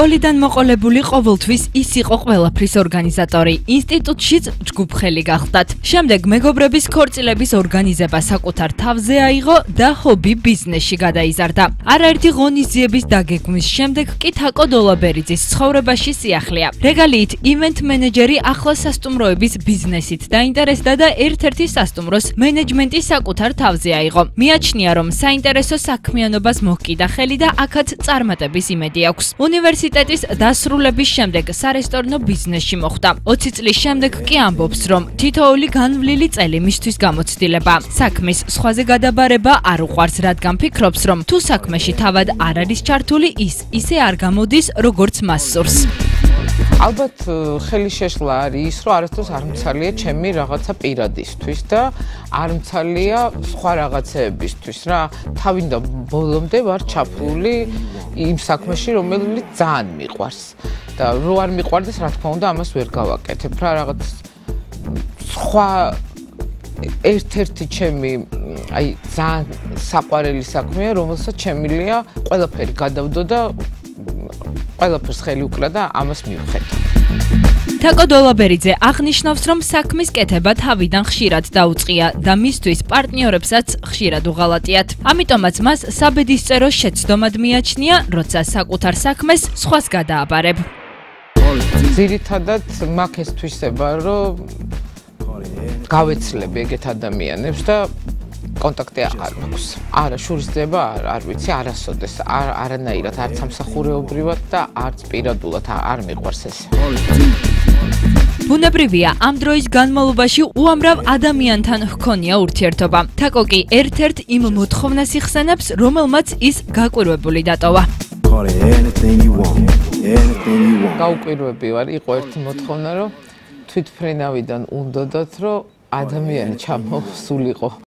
სკოლიდან მოყოლებული ყოველთვის ის იყო ყველაფრის ორგანიზატორი. ინსტიტუტშიც ჯგუფხელი გახდათ. შემდეგ მეგობრების ქორწილების ორგანიზება საკუთარ თავზე აიღო და ჰობი ბიზნესში გადაიზარდა. არაერთი ღონისძიების დაგეგმვის შემდეგ კი თაკო დოლაბერიძის ცხოვრებაში სიახლეა. რეგალიით ივენთ მენეჯერი ახლა სასტუმროების ბიზნესით დაინტერესდა და ერთ-ერთი სასტუმროს მენეჯმენტი საკუთარ თავზე აიღო. მიაჩნია, რომ საინტერესო საქმიანობას მოჰკიდა ხელი და აქაც წარმატების იმედი აქვს. უნივერსიტეტის დასრულების შემდეგ სარესტორნო ბიზნესში მოხვდა. 20 წლის შემდეგ კი ამბობს, რომ თითოეული განვლილი წელი მისთვის გამოცდილება. საქმის სხვაზე გადაბარება არ უყვარს, რადგან ფიქრობს, რომ თუ საქმეში თავად არ არის ჩართული, ის ისე არ გამოდის, როგორც მას სურს. ალბათ ხელი შეშლა არის ის, რომ არასდროს არ მცალია ჩემი რაღაცა პირადისთვის და არ მცალია სხვა რაღაცეებისთვის რა. თავინდა ბოლომდე ვარ ჩაფრული იმ საქმეში, რომელიც ძალიან მიყვარს. და რო არ მიყვარდეს, რა თქმა უნდა, ამას ვერ გავაკეთებ რა რაღაც სხვა ერთ-ერთი ჩემი აი ძალიან საყვარელი საქმეა, რომელსაც შემილია ყველაფერი გადავდო და ყველაფერს ხელი უკრა და ამას მივხედა. თაკო დოლაბერიძე აღნიშნავს, რომ საქმის კეთება თავიდან ხშირად დაუწყია და მისთვის პარტნიორებსაც ხშირად უღალატიათ. ამიტომაც მას საბედისწერო შეცდომად მიაჩნია, როცა საკუთარ საქმეს სხვას გადააბარებ. ძირითადად მაგ ეს თვისება, რომ გავეცლები ეგეთ ადამიანებს და კონტაქტი არ მაქვს. არა, შურისდება არ, არ ვიცი, არასოდეს, არ არანაირად არც სამსახურეობრივად და არც პირადულად არ მიყვარს ეს. ბუნებრივია, ამ დროის განმავლობაში უამრავ ადამიანთან ჰქონია ურთიერთობა. თაკო კი ერთ-ერთ იმ მოთხოვნას იხსენებს, რომელმაც ის გაკვირვებული დატოვა. გაუკვირვები ვარ, იყო ერთი მოთხოვნა, რომ თვითფრენავიდან უნდათ, რომ ადამიანი ჩამოსულიყო